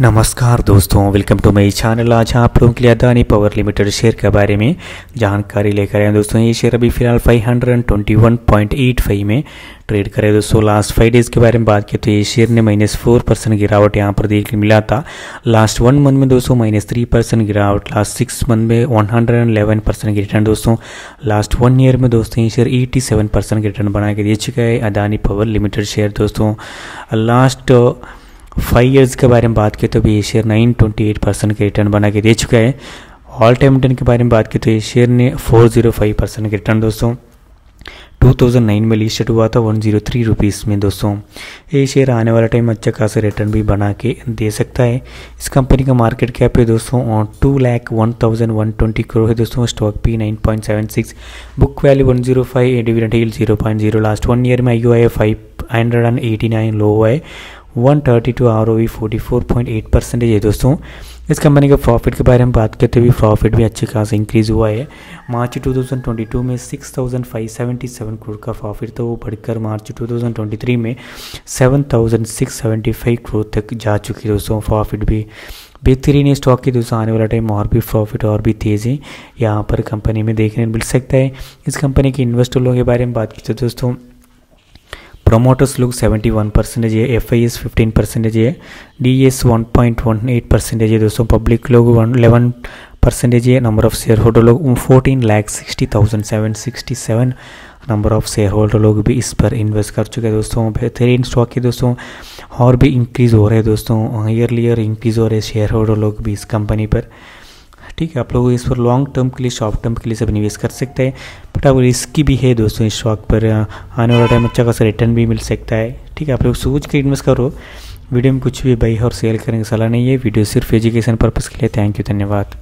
नमस्कार दोस्तों welcome to my channel आज आप लोगों के लिए अदानी पावर लिमिटेड शेयर के बारे में जानकारी लेकर आए दोस्तों, ये शेयर अभी फ़िलहाल 521.85 में ट्रेड करे। दोस्तों लास्ट फाइव डेज़ के बारे में बात की तो ये शेयर ने माइनस फोर परसेंट गिरावट यहाँ पर देखने मिला था। लास्ट वन मंथ में दोस्तों माइनस थ्री परसेंट गिरावट लास्ट सिक्स मंथ में one hundred and eleven percent return दोस्तों लास्ट वन ईयर में दोस्तों ये share eighty seven percent return बना के दे चुका है अदानी पावर लिमिटेड शेयर दोस्तों लास्ट फाइव ईयर्स के बारे में बात की तो भी ये share nine twenty eight percent के रिटर्न बना के दे चुका है। ऑल टाइम रिटर्न के बारे में बात की तो ये शेयर ने फोर ज़ीरो फाइव परसेंट के रिटर्न दोस्तों। 2009 में लिस्टेड हुआ था वन ज़ीरो थ्री रुपीज़ में दोस्तों। ये शेयर आने वाला टाइम अच्छा खासा रिटर्न भी बना के दे सकता है। इस कंपनी का मार्केट कैप है दोस्तों two lakh one thousand one twenty crore है दोस्तों stock P nine point seven six book value one zero five dividend yield zero point zero last one year में आई हुआ है five hundred and eighty nine low है। One thirty two R O V forty four point eight percentage है दोस्तों। इस company के profit के बारे में बात करते हुए प्रॉफिट भी अच्छे खासा इंक्रीज हुआ है। मार्च 2022 में 6,577 करोड़ का प्रॉफिट था वो बढ़कर मार्च 2023 में 7,675 करोड़ तक जा चुकी है दोस्तों प्रॉफिट भी। बेहतरीन स्टॉक की दोस्तों आने वाला टाइम और भी प्रॉफिट और भी तेज़ है यहाँ पर कंपनी में देखने मिल सकता है। इस कंपनी के इन्वेस्टर लोगों के बारे में बात की तो दोस्तों। प्रमोटर्स लोग 71 परसेंटेज है F I S fifteen percentage है D S one point one eight percentage है दोस्तों पब्लिक लोग वन एलेवन परसेंटेज है नंबर ऑफ़ शेयर होल्डर लोग fourteen lakh sixty thousand seven sixty seven number of share holder लोग भी इस पर इन्वेस्ट कर चुके हैं दोस्तों। बेहतरीन स्टॉक के दोस्तों, और भी इंक्रीज़ हो रहे हैं दोस्तों। ईयरली ईयर इंक्रीज़ हो रहे हैं शेयर होल्डर लोग भी इस कंपनी पर। ठीक है, आप लोग इस पर लॉन्ग टर्म के लिए शॉर्ट टर्म के लिए सब निवेश कर सकते हैं। बट अब रिस्की भी है दोस्तों इस स्टॉक पर आने वाला टाइम अच्छा खासा रिटर्न भी मिल सकता है। ठीक है, आप लोग सोच के इन्वेस्ट करो। वीडियो में कुछ भी बाई और सेल करने करेंगे, सलाह नहीं है। वीडियो सिर्फ़ एजुकेशन पर्पज़ के लिए। थैंक यू धन्यवाद।